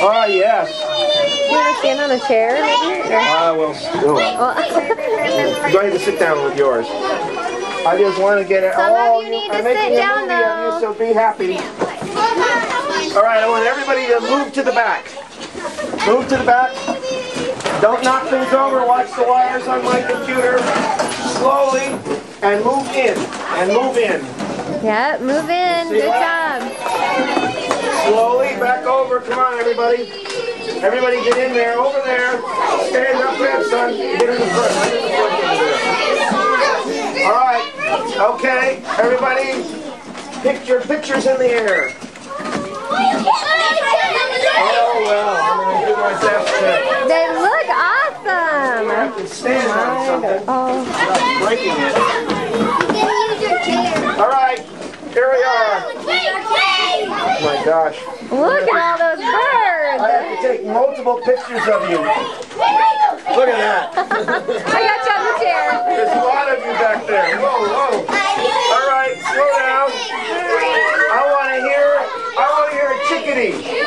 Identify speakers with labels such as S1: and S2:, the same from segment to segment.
S1: Ah, yes.
S2: You want to stand on a chair, maybe?
S1: I will. Oh.
S2: Well,
S1: Go ahead and sit down with yours. I just want to get it.
S2: Some of
S1: oh,
S2: you need to
S1: making
S2: sit down,
S1: you, so be happy. All right, I want everybody to move to the back. Move to the back. Don't knock things over. Watch the wires on my computer. Slowly, and move in, and move in.
S2: Yep, move in.
S1: See
S2: Good
S1: what?
S2: job.
S1: Slowly, back over. Come on, everybody. Everybody get in there, over there. Stand up there, son. Get in the front. Get in the front. All right. Okay, everybody, pick your pictures in the air. Oh, well, I'm going to do my best to
S2: They look awesome.
S1: have to stand on something
S2: Oh,
S1: breaking it. All right, here we are. Gosh.
S2: look at all those birds.
S1: I have to take multiple pictures of you. Look at that.
S2: I got you on the chair.
S1: There's a lot of you back there. Whoa, whoa. All right, slow down. I want to hear, I want to hear a chickadee.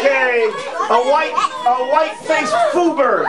S1: Okay, a white, a white-faced foobird.